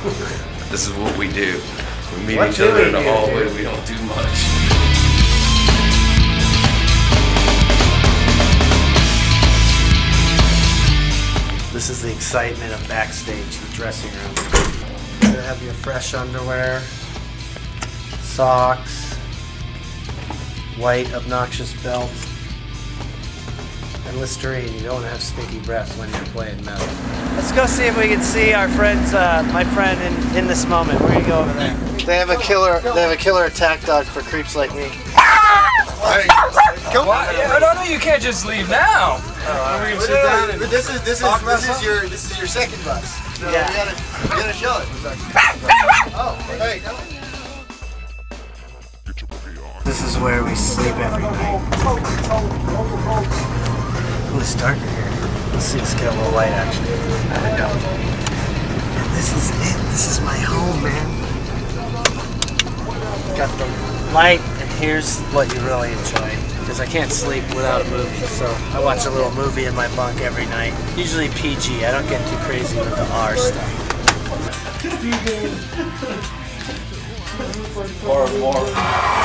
this is what we do. We meet what each other in the hallway. Do? We don't do much. This is the excitement of backstage, the dressing room. You have your fresh underwear, socks, white obnoxious belt, and Listerine. You don't want to have stinky breath when you're playing metal. Let's go see if we can see our friends, uh, my friend, in, in this moment. We're gonna go over there. They have a killer. They have a killer attack dog for creeps like me. What? Yeah, no, no, you can't just leave now. We're gonna sit down and This is this is this is your this is your second bus. So Yeah. you gotta you gotta show it. oh, hey. Where we sleep every night. Ooh, it's darker here. Let's see, let's get a little light action. There we go. And this is it. This is my home, man. Got the light, and here's what you really enjoy. Because I can't sleep without a movie, so I watch a little movie in my bunk every night. Usually PG. I don't get too crazy with the R stuff. more more.